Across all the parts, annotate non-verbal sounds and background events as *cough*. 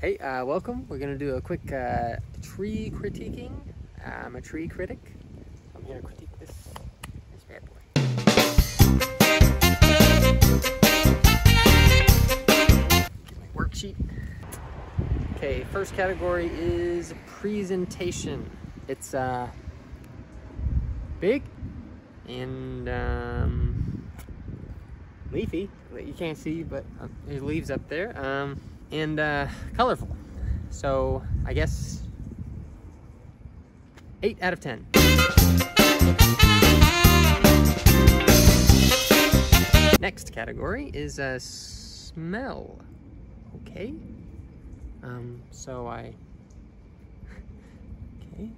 Hey, uh, welcome. We're gonna do a quick uh, tree critiquing. I'm a tree critic. I'm here to critique this, this bad boy. Get my worksheet. Okay, first category is presentation. It's uh, big and um, leafy. You can't see, but there's leaves up there. Um, and uh, colorful. So I guess eight out of 10. Next category is a smell. Okay. Um, so I, *laughs* okay.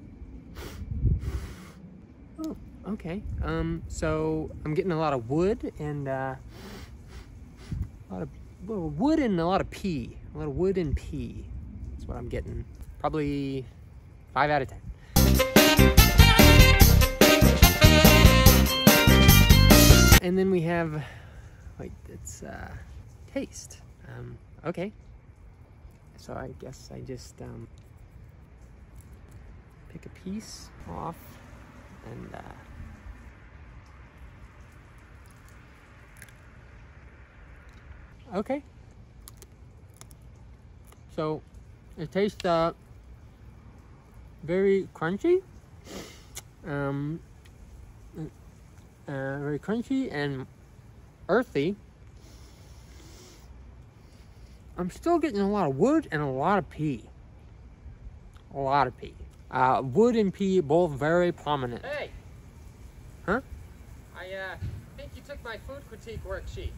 Oh, okay. Um, so I'm getting a lot of wood and uh, a lot of wood and a lot of pea. A lot of wood and pea. That's what I'm getting. Probably five out of ten. And then we have, wait, it's uh, taste. Um, okay. So I guess I just um, pick a piece off and uh, Okay. So it tastes uh, very crunchy. Um, uh, very crunchy and earthy. I'm still getting a lot of wood and a lot of pea. A lot of pea. Uh, wood and pea both very prominent. Hey! Huh? I uh, think you took my food critique worksheet.